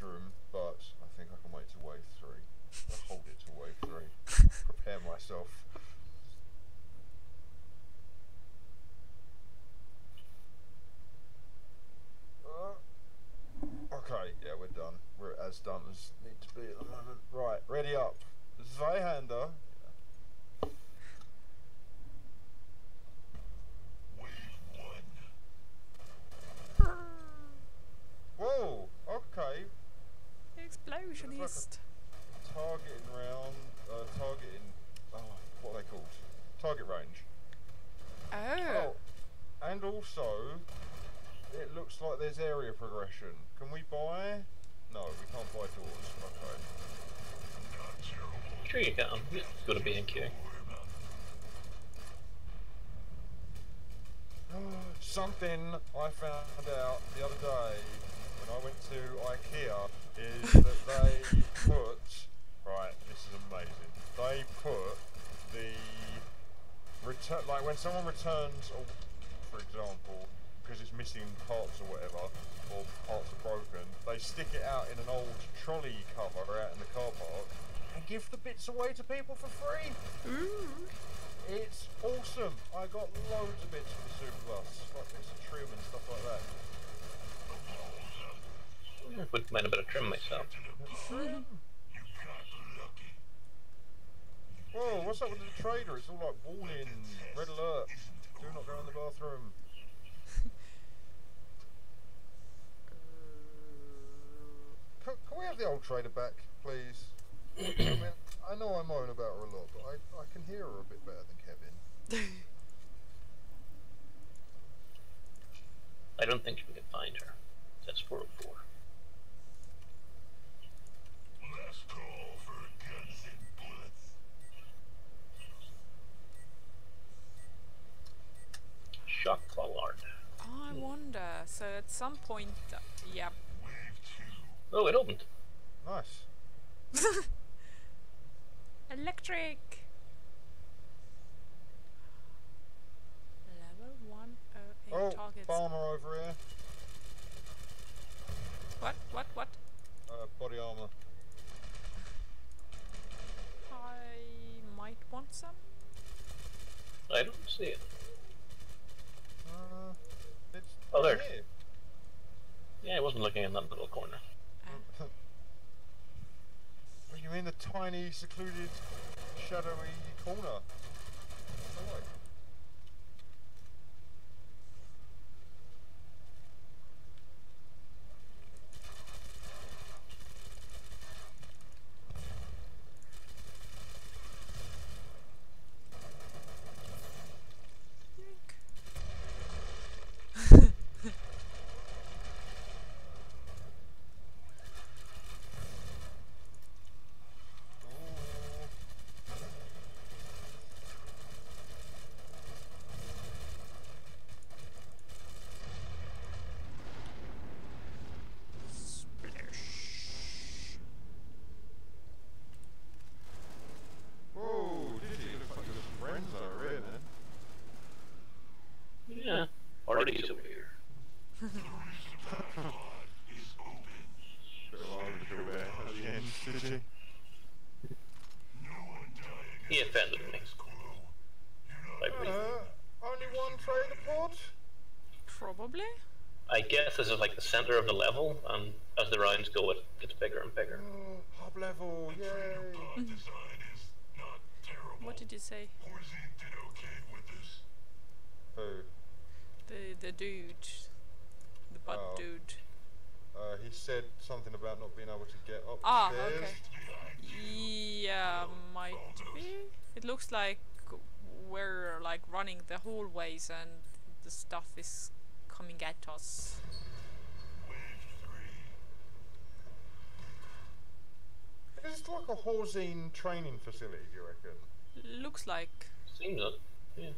bedroom, but I think I can wait to wave three. I'll hold it to wave three. Prepare myself. Uh, okay, yeah, we're done. We're as done as need to be at the moment. Right, ready up. Zweihander. Whoa, okay. Explosionist. Targeting round, uh, targeting, oh, what are they called? Target range. Oh. Oh, and also, it looks like there's area progression. Can we buy? No, we can't buy doors. Okay. Sure you can. Just go to B&Q. Something I found out the other day when I went to IKEA is that they put right. This is amazing. They put the return like when someone returns, a, for example, because it's missing parts or whatever, or parts are broken, they stick it out in an old trolley cover out in the car park and give the bits away to people for free. Ooh. It's awesome. I got loads of bits for the super bus, like bits of trim and stuff like that. Wouldn't mind a bit of trim myself. Trim. Whoa, oh, what's up with the trader? It's all like warning, red alert, do not go in the bathroom. Can, can we have the old trader back, please? I mean, I know I moan about her a lot, but I, I can hear her a bit better than Kevin. I don't think we can find her. That's 404. Last call for guns and bullets. Shock Ballard. I wonder. So at some point, uh, yeah. Wave two. Oh, it opened. Nice. Electric. Level one oh eight Oh, targets. farmer over here. What? What? What? Uh, body armor. I might want some. I don't see it. Uh, it's Oh, there. here. Yeah, I wasn't looking in that little corner. You mean the tiny, secluded, shadowy corner? Oh, wait. Whoa, Dizzy, looks like your friends are here, man. Yeah. Party's over here. Pod is open. Bit of Irish over there at the end, Dizzy. No one dying He offended me. crew. I, believe. Uh, only one trader pod? Probably. I guess this is like the center of the level, and as the rounds go, it gets bigger and bigger. Oh, hub level, yay! Is not terrible. What did you say? Did okay with this. Who? The the dude, the butt Oh. dude. Uh, he said something about not being able to get up. Ah, okay. Yeah, might be. It looks like we're like running the hallways and the stuff is coming at us. Wave three. It's like a Horzine training facility, do you reckon? Looks like. Seems it. Yeah.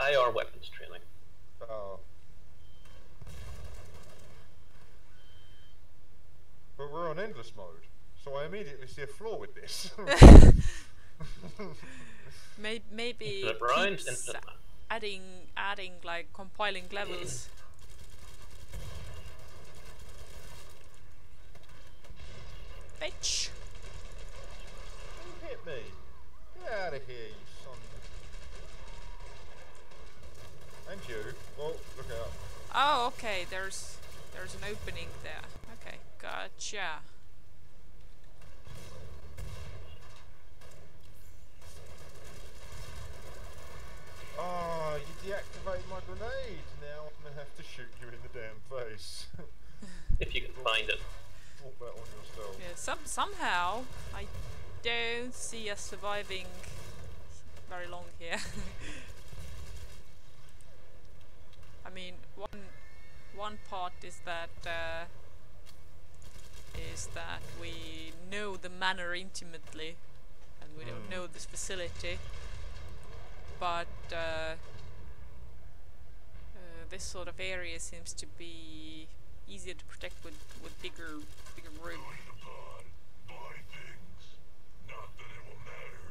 IR weapons training. Oh. But we're on endless mode, so I immediately see a flaw with this. May- maybe Infinite keeps adding, adding like compiling levels. bitch. You hit me. Get out of here, you son of a... And you. Oh, look out. Oh, okay. There's there's an opening there. Okay, gotcha. Oh, you deactivated my grenade. Now I'm gonna have to shoot you in the damn face. If you can find it. That on. Yeah, some somehow I don't see us surviving very long here. I mean, one one part is that uh, is that we know the manor intimately, and we don't Hmm. know this facility. But uh, uh, this sort of area seems to be easier to protect with with bigger bigger room. Going to pod, buy things. Not that it will matter.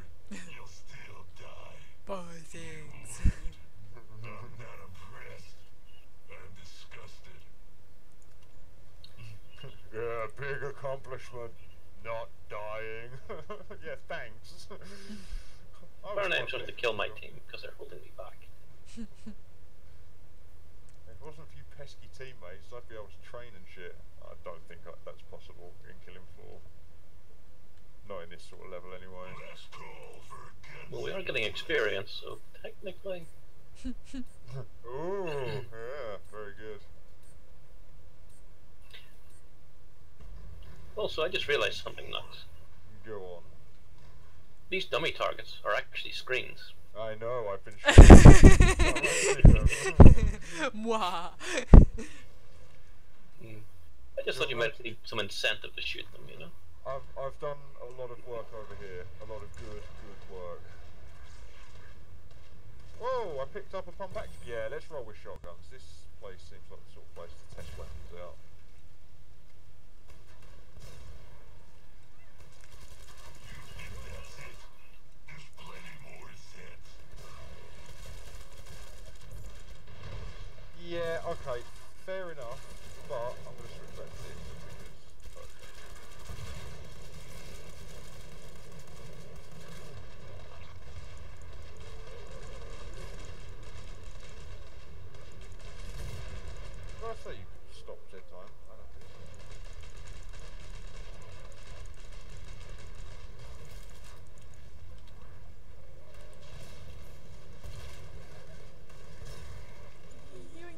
You'll still die. Buy things. I'm not impressed. I'm disgusted. Yeah, big accomplishment. Not dying. yeah, thanks. I was Apparently I'm quite supposed to kill my team because they're holding me back. If it wasn't for you pesky teammates, I'd be able to train and shit. I don't think I, that's possible in Killing Floor. Not in this sort of level, anyway. Last call for Gensin. Well, we are getting experience, so technically. Ooh, yeah, very good. Also, I just realized something nuts. Go on. These dummy targets are actually screens. I know, I've been shooting. Mwah. Mm. I just thought you might need some incentive to shoot them, you know? I've, I've done a lot of work over here. A lot of good, good work. Whoa, I picked up a pump action. Yeah, let's roll with shotguns. This place seems like the sort of place to test weapons out. That's it. There's plenty more sets. Yeah, okay, fair enough, but I'm going to switch back to this because. Did I say you stopped dead time? I don't think so. Yoink.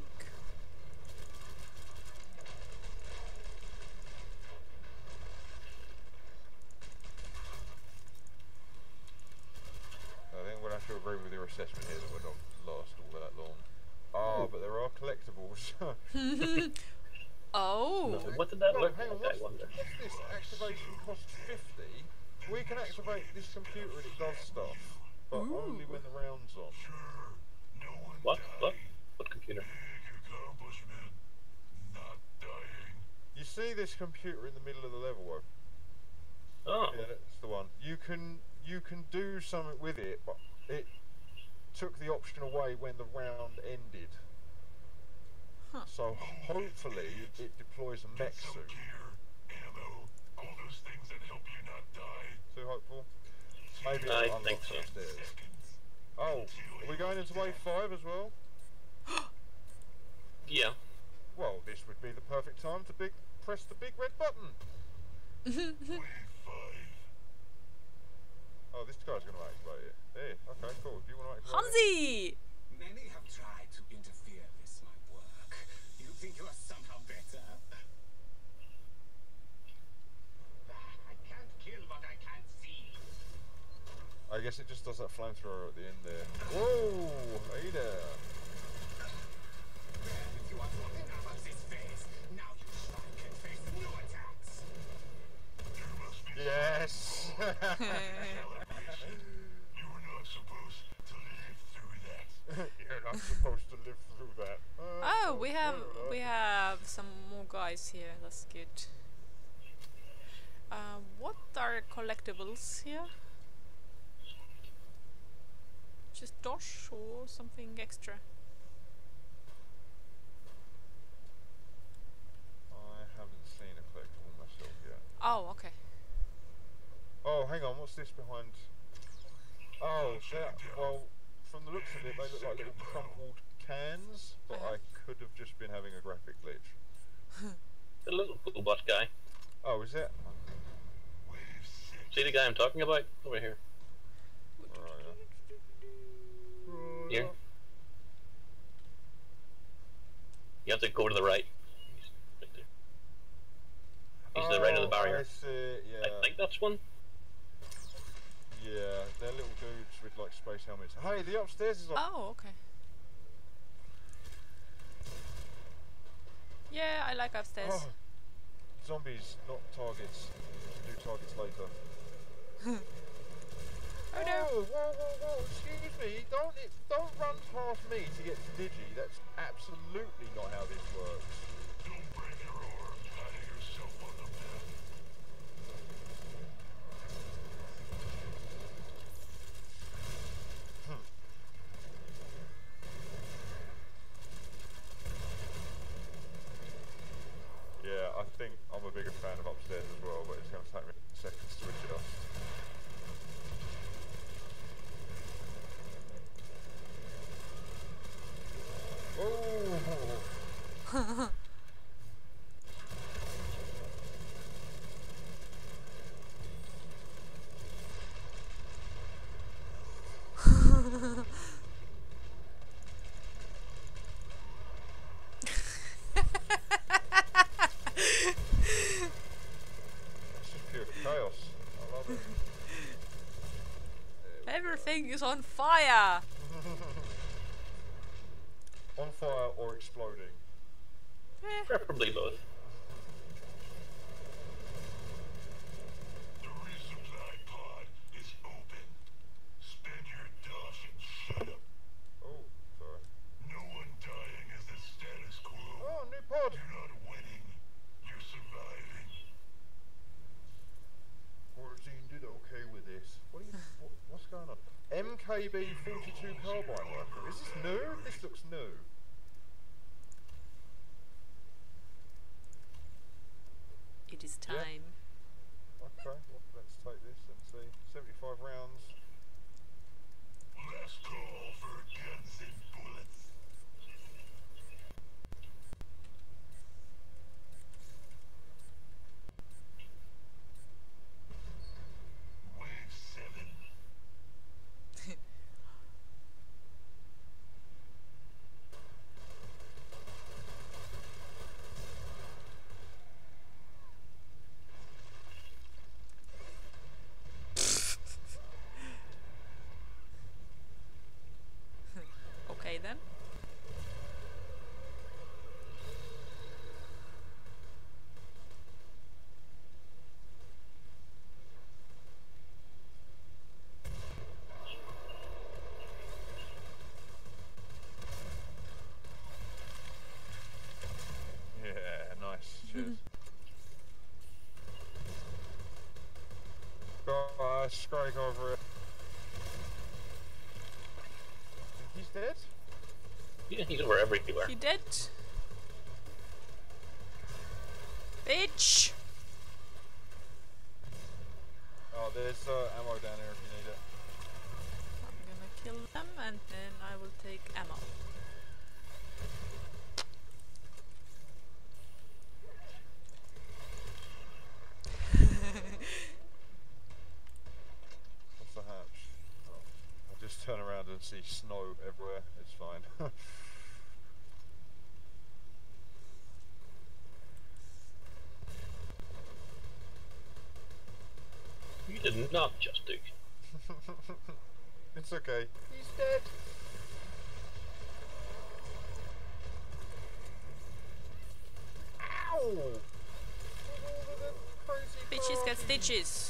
I think we'll have to agree with your assessment here that we're not last all that long. Ah, but there are collectibles. Oh. No, what did that No, look hang on, like, I what's, what's this? Activation costs 50. We can activate this computer and it does stuff, but only when the round's on. Sure, no one What? died. What? What computer? Big accomplishment. Not dying. You see this computer in the middle of the level? Oak? Oh, Yeah, that's the one. You can you can do something with it, but it took the option away when the round ended. Huh. So hopefully it deploys a mech suit. gear, ammo, all those things that help you not die. Too hopeful? Maybe I it'll think so. upstairs. Oh, are we going into wave five as well? yeah. Well, this would be the perfect time to big press the big red button. Wave. Oh, this guy's going to activate it. Hey, okay, cool. Do you want to activate it? Hansi! Many have tried to interfere with my work. You think you are somehow better? Ah, I can't kill what I can't see. I guess it just does that flamethrower at the end there. Whoa! Hey there. Well, if you are talking about this phase, now you Schwein can face new attacks. There must be Yes! You were not supposed to live through You're supposed to live through that. Uh, Oh, we have fair we have some more guys here. That's good. Uh, what are collectibles here? Just dosh or something extra? I haven't seen a collectible myself yet. Oh, okay. Oh, hang on, what's this behind? Oh, that, well, from the looks of it, they look like little crumpled cans, but Uh-huh. I could have just been having a graphic glitch. The little Boobot guy. Oh, is it? See the guy I'm talking about? Over here. Alright, yeah. Here. You have to go to the right. He's right there. He's to the right of the Oh, I barrier. see, yeah. I think that's one. Yeah, they're little dudes with like space helmets. Hey, the upstairs is like. Oh, okay. Yeah, I like upstairs. Oh, zombies, not targets. Do targets later. Oh no! Whoa, whoa, whoa, whoa! Excuse me! Don't it, don't run past me to get to Digi. That's absolutely not how this works. Don't break your arms patting yourself on the back. Yeah, I think I'm a bigger fan of upstairs as well, but it's going to take me seconds to adjust. Oh! It's just pure chaos. I love it. Everything is on fire! On fire or exploding. Eh, Preferably both. The resupply pod is open. Spend your dosh and shut up. Oh, sorry. No one dying is the status quo. Oh, new pod! You're not winning. You're surviving. Quarantine did okay with this. What are you, what, what's going on? MKB 42 carbine rifle. Is this new? This looks new. it is Yeah. time. Okay, well, let's take this and see. 75 rounds. Last call for guns and bullets. Wave seven. Okay then. Yeah, nice. Cheers. Guys, Scrake over it. Think he's dead? Yeah, he's over everywhere. He did. Bitch! Oh, there's uh, ammo down here if you need it. I'm gonna kill them and then I will take ammo. What's the hatch? Oh, I just turn around and see snow everywhere. It's fine. You did not just Duke. it's okay. He's dead. Ow! With all of the crazy Bitches get stitches.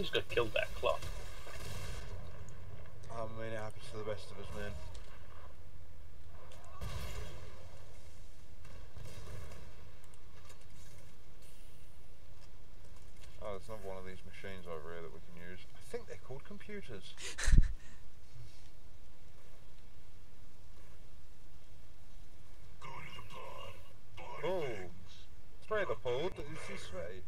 someone just got killed by a clock. I mean, it happens to the best of us, man. Oh, there's another one of these machines over here that we can use. I think they're called computers. oh, to the pod. Is this way?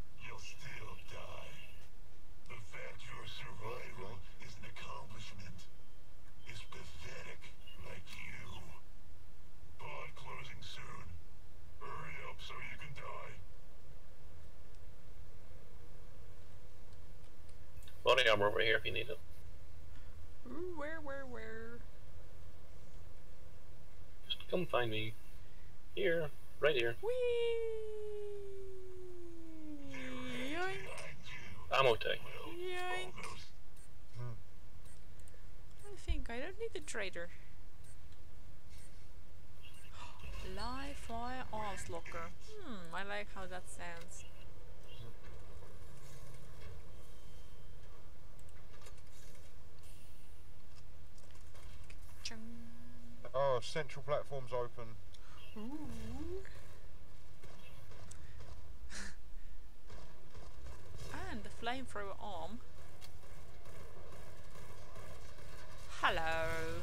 Armor over here if you need it. Ooh, where, where, where? Just come find me. Here, right here. Whee! Yoink! Ammo tech. Yoink! I think I don't need a trader. Live fire arms locker. Hmm, I like how that sounds. Chung. Oh, central platform's open. Ooh. and a flamethrower arm. Hello.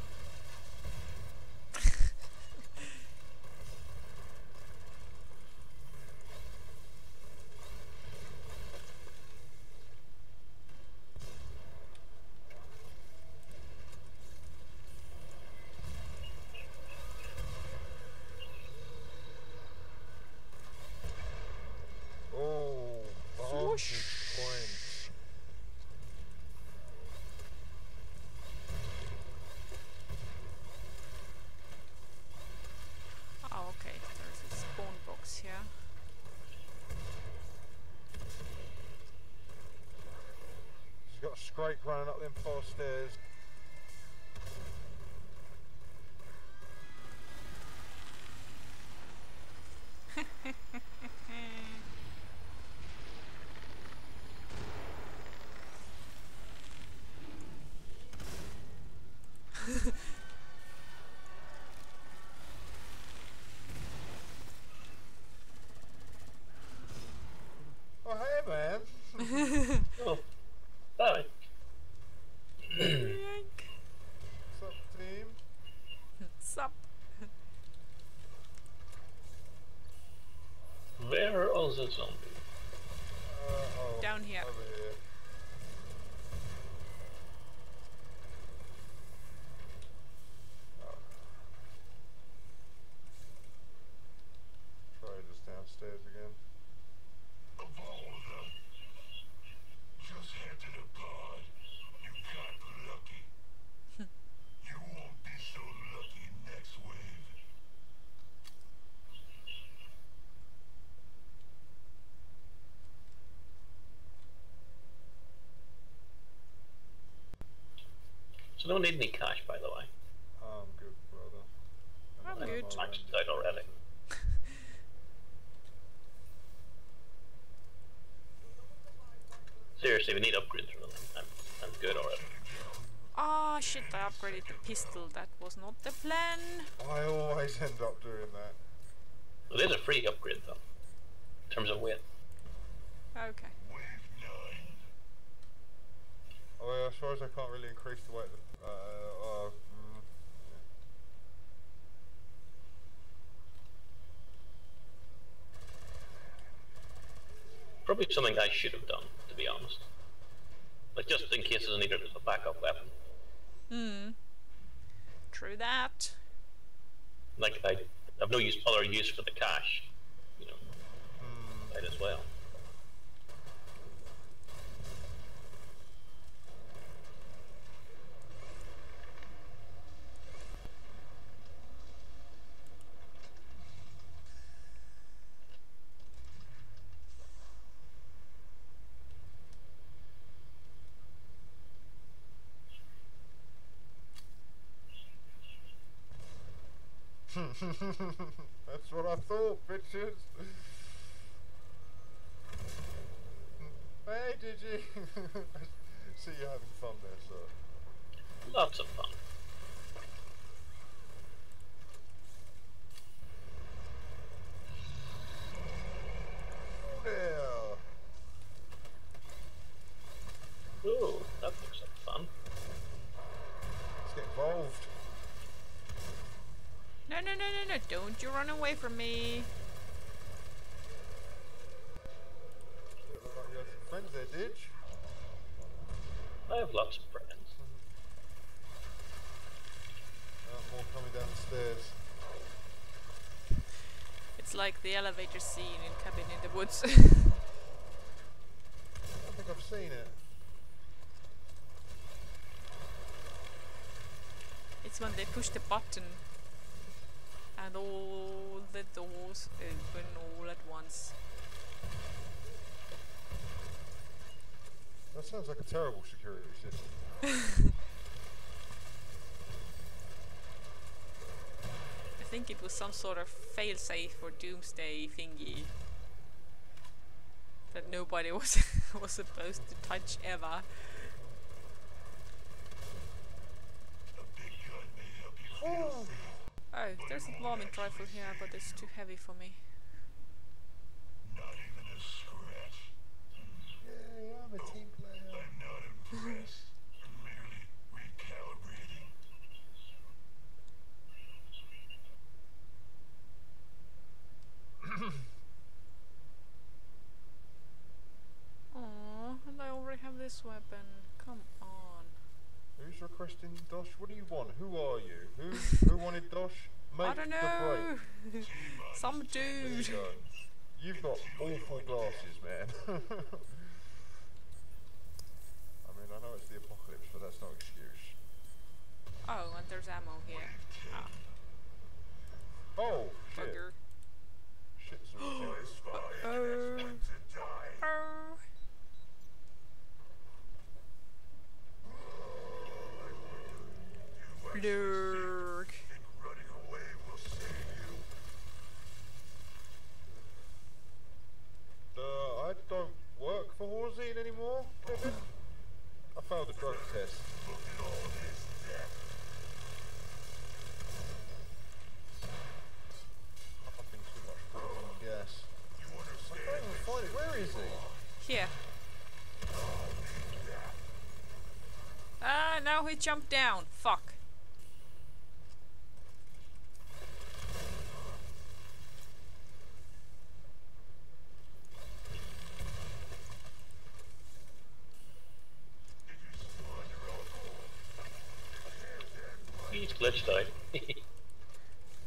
Oh, vantage Swoosh. point. Oh, okay. There's a spawn box here. She's got a scrape up them four stairs. Oh, hey, man. Oh, bye. Yank. What's up, team? Sup? Where are the zombies? Uh, oh, Down here. Over here. Oh. Trader's downstairs again. Of all of them, just head to the pod. You got lucky. you won't be so lucky next wave. So don't need any cash, by the way. I'm good, brother. I'm good. Maxed out already. Seriously, we need upgrades for them. I'm, I'm good already. Ah, shit, I upgraded the pistol. That was not the plan. I always end up doing that. It is a free upgrade though, in terms of weight. Okay. Wave 9. Oh, yeah, I suppose I can't really increase the weight of the. Probably something I should have done, to be honest. Like just in case there's needed as a backup weapon. Hmm. True that. Like I I've no use other use for the cash. You know, might as well. That's what I thought, bitches. Hey, did? See you having fun there, sir. Lots of fun. Oh, there. Ooh, that looks like fun. run away from me. Look like you had some friends there, Ditch. I have lots of friends. Uh, more coming down the stairs. It's like the elevator scene in Cabin in the Woods. I think I've seen it. it's when they push the button and all the doors open all at once. That sounds like a terrible security system. I think it was some sort of failsafe or doomsday thingy that nobody was was supposed to touch ever. A big gun may help you feel safe. Oh, there's a varmint rifle here, but it's too heavy for me. Not even a scratch. Yay, I'm a team oh, player. I'm not impressed. I'm merely recalibrating. Aww, and I already have this weapon. Who's requesting Dosh? What do you want? Who are you? Who who wanted Dosh? Make I don't know. Some There you dude. You've got awful glasses, man. I mean, I know it's the apocalypse, but that's no excuse. Oh, and there's ammo here. Ah, Oh, shit. bugger. Shit's all Oh. To die. Oh. Lurk. Think running away will save you. Uh, I don't work for Horzine anymore, I failed the drug test. Look at all this death. Puffing too much carbon gas. You I can't even find it. Where is he? Here. Ah, now he jumped down. Fuck. He's glitched out.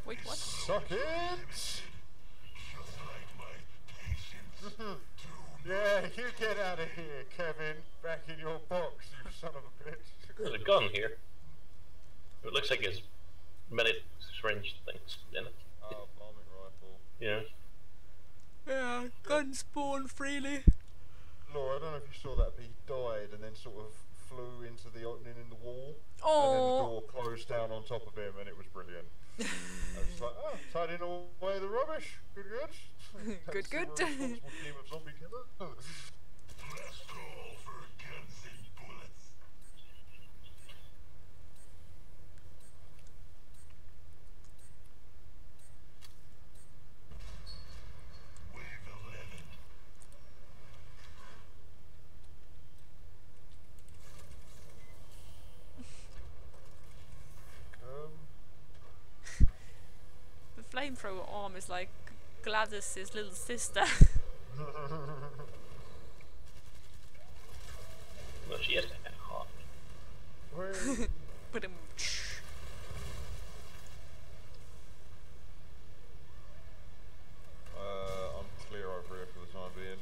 Wait, what? Suck it! Just like my patience. yeah, you get out of here, Kevin. Back in your box, you son of a bitch. There's a gun here. It looks like his medic syringe things in it. Oh, bombing rifle. Yeah. Yeah, guns spawn freely. Laura, I don't know if you saw that, but he died and then sort of flew into the opening in the wall. And then the Oh, door closed of him, and it was brilliant. I was like, oh, tidying away the rubbish. Good, good. Good, good. team of zombie killer. Last call for guns and bullets. Wave 11. um, the flamethrower arm is like Gladys's little sister. Well, she is kind of hot. where, But um, uh, I'm clear over here for the time being.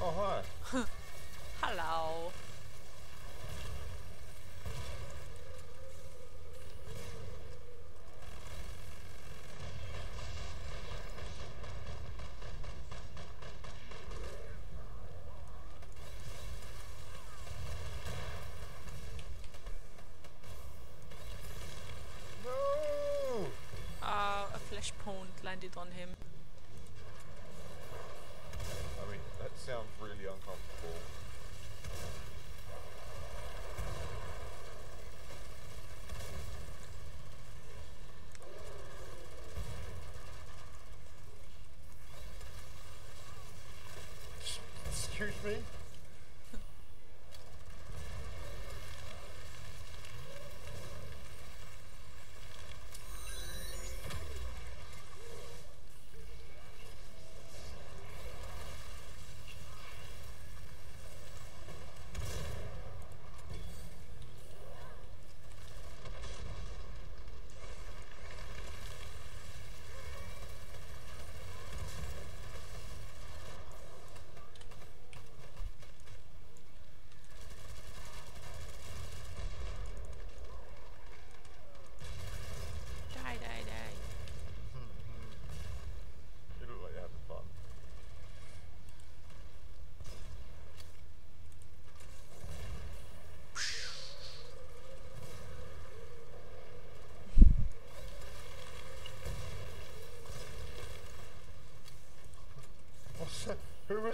Oh, hi. Hello. No! Uh, a flesh pound landed on him.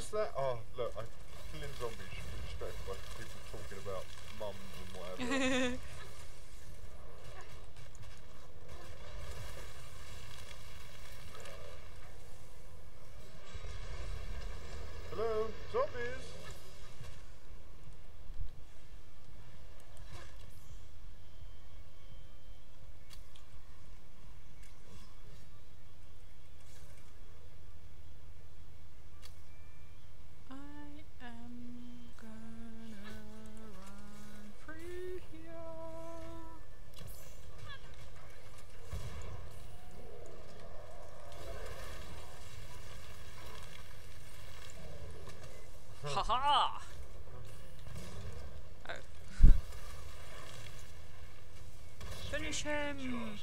What's that? Oh, look, I killing zombies Respect, be by people talking about mums and whatever. Ha ha! Oh. Finish him!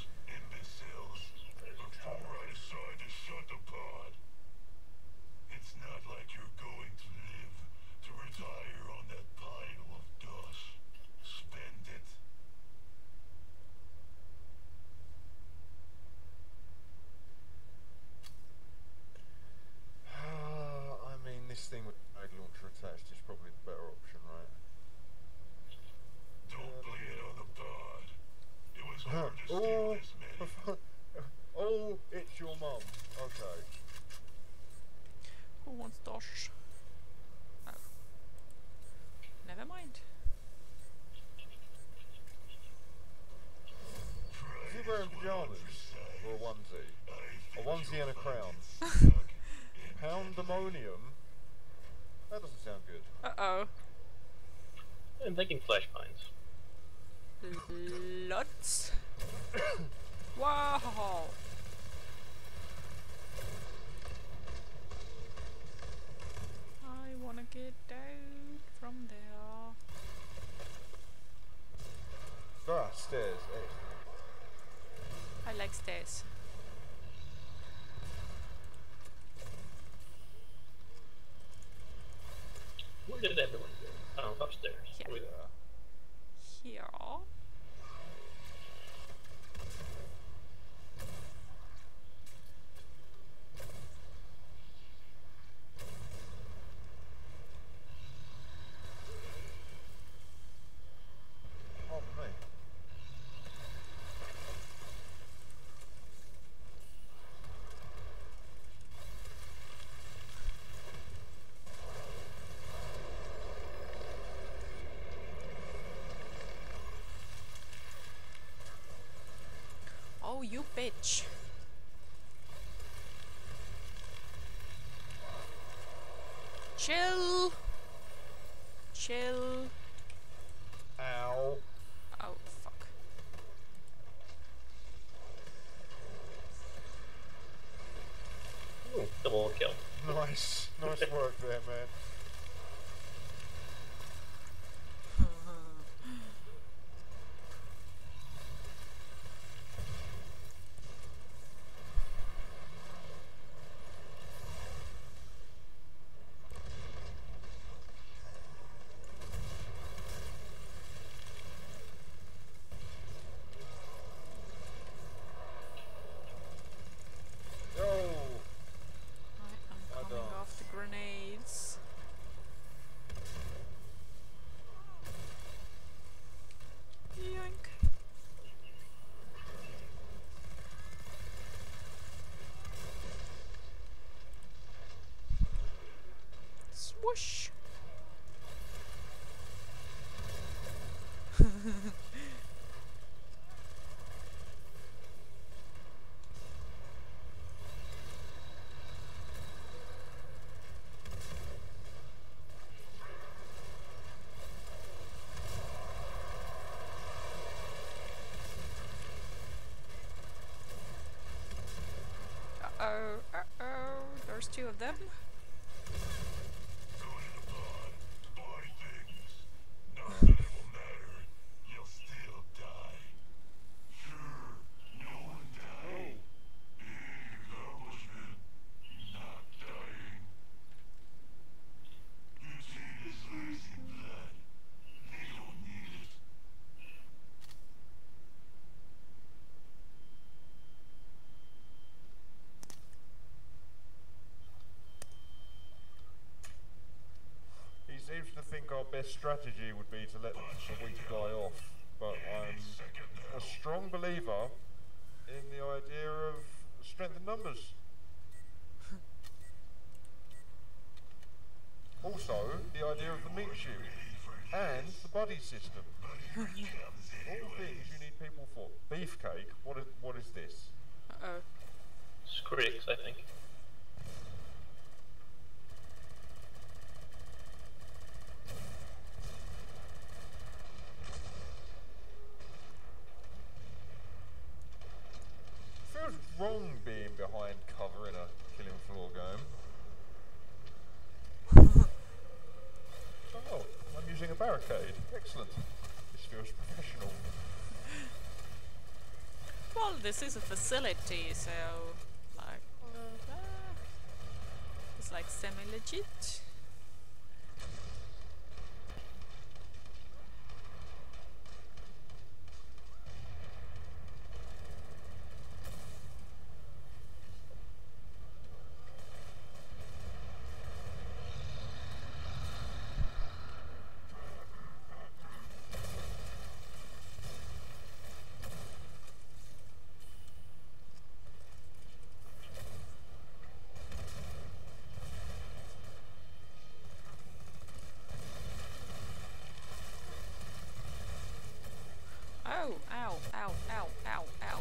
I'm thinking flesh pines. Lots. wow. I wanna get down from there. Ah, stairs. Hey. Eh? I like stairs. Where did everyone go? Oh, upstairs. Uh, Here. Here. bitch. Chill. Chill. Ow. Oh, fuck. Ooh, double kill. Nice. Nice work there, man. them? Their strategy would be to let the weak guy off, but I'm a strong believer in the idea of strength in numbers. also, the idea of the meat shield and the buddy system. All things you need people for. Beefcake. What is what is this? Uh oh. Skrillex, I think. Feels wrong being behind cover in a killing floor game. oh, I'm using a barricade. Excellent. This feels professional. Well, this is a facility, so like uh, it's like semi-legit. Oh, ow, ow, ow, ow.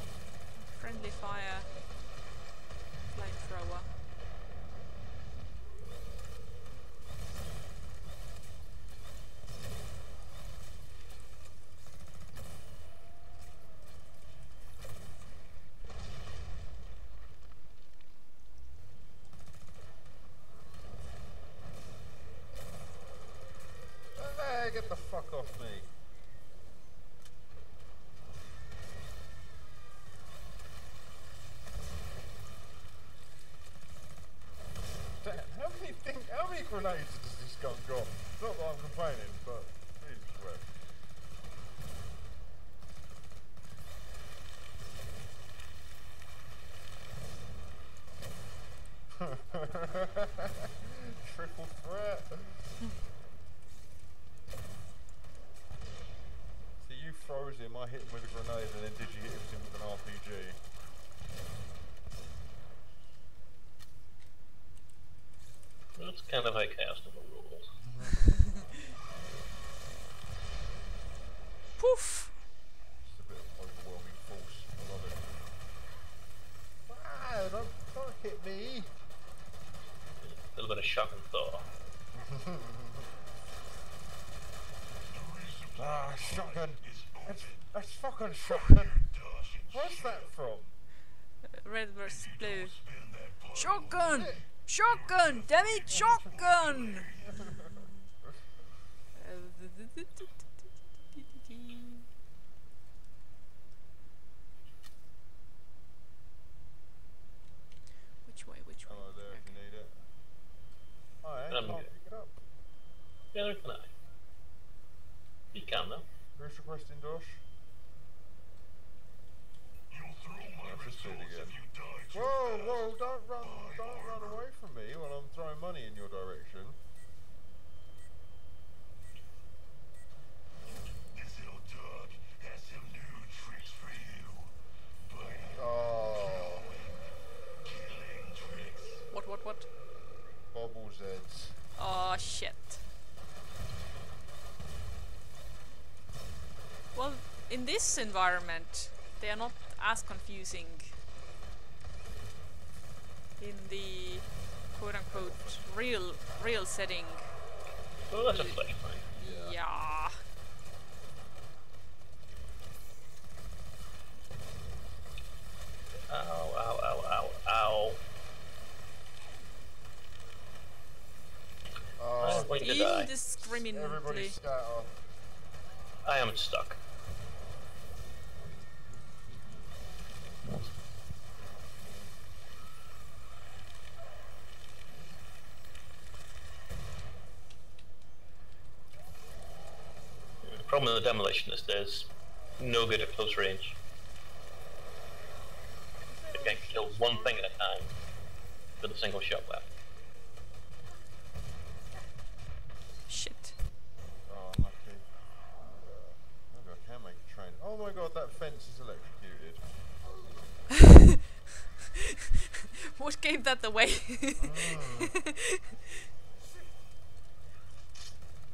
Friendly fire. Flamethrower. Ah, get the fuck off me. Damn, how many thing, does this gun? Not that I'm complaining, but. Triple threat. So you froze him, I hit him with a grenade, and then did you hit him with an RPG? That's kind of how ChaosNova rules. Poof! Just a bit of overwhelming force. I love it. Ah, don't, don't hit me. A little bit of shock and thaw. Ah, shotgun. That's, that's fucking shotgun. Where's that from? Red versus blue. Shotgun! Shotgun! Damn it, shotgun! Which way, which way? Oh, there if you need it. Oh, I Um, can't pick it up. Neither can I. You can though. Who's requesting Dosh? You'll throw my Oh, just do it results again. if you die too Whoa, fast. whoa, don't run, don't run away from me when I'm throwing money in your direction. This little dog has some new tricks for you. But Oh, killing tricks. What, what, what? bobbles heads. Oh shit. Well, in this environment, they are not as confusing. In the quote unquote real real setting. Oh, that's a flashbang. Yeah. Ow, ow, ow, ow, ow. Oh, I'm going to die. everybody Indiscriminately. Oh. I am stuck. a demolitionist is no good at close range. It can kill one thing at a time with a single shot weapon. Shit. Oh, lucky. Oh, can make a train. Oh my god, that fence is electrocuted. what gave that away? oh.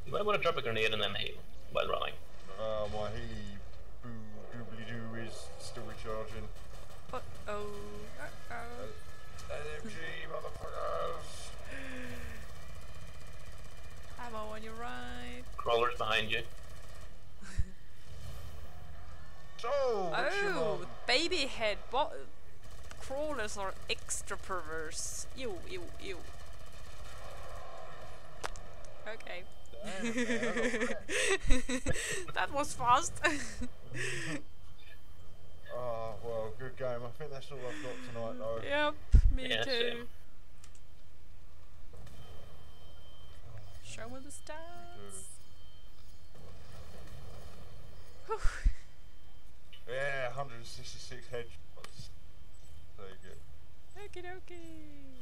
You might want to drop a grenade and then heal while running. Uh, my healy boo doobly doo is still recharging. uh oh. Uh oh. LMG, motherfuckers! Ammo on your right. Crawlers behind you. So, what's your Oh, baby head. Bo- crawlers are extra perverse. Ew, ew, ew. Okay. Damn, man, that was fast. Oh, well, good game. I think that's all I've got tonight, though. yep, me Yeah, too. same. Show me the stats. Whew. Yeah, 166 headshots. There you go. Okie dokie.